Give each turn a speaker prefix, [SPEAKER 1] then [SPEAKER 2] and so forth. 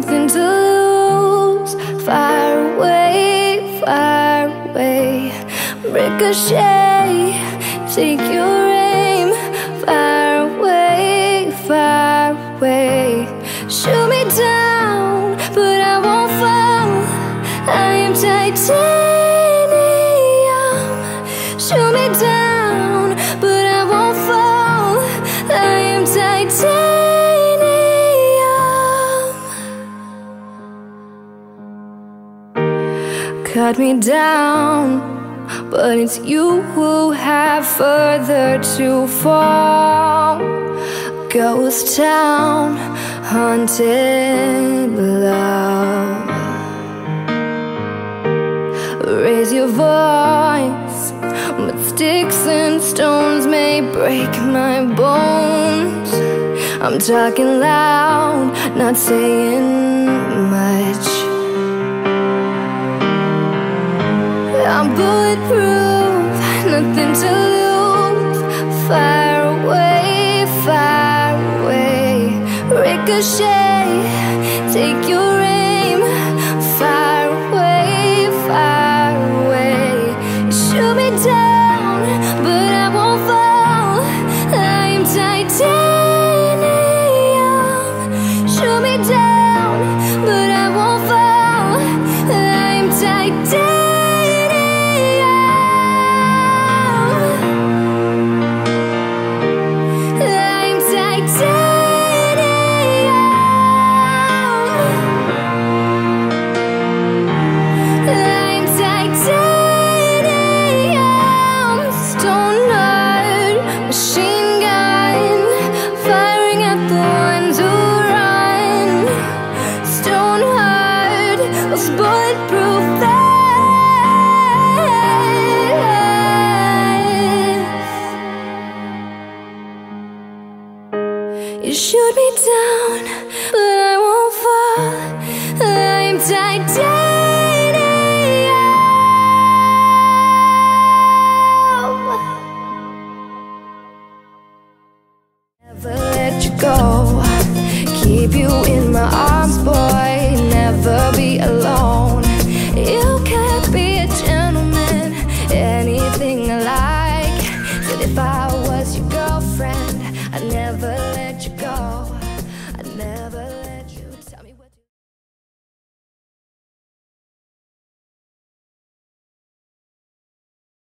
[SPEAKER 1] Nothing to lose. Fire away, fire away. Ricochet, take your aim. Fire away, fire away. Shoot me down, but I won't fall. I am titanium. Shoot me down, cut me down But it's you who have further to fall. Ghost town, haunted love. Raise your voice But sticks and stones may break my bones. I'm talking loud, not saying much bulletproof, nothing to lose. Fire away, fire away. Ricochet, take your You shoot me down, but I won't fall. I'm titanium. Never let you go. Keep you in I was your girlfriend, I'd never.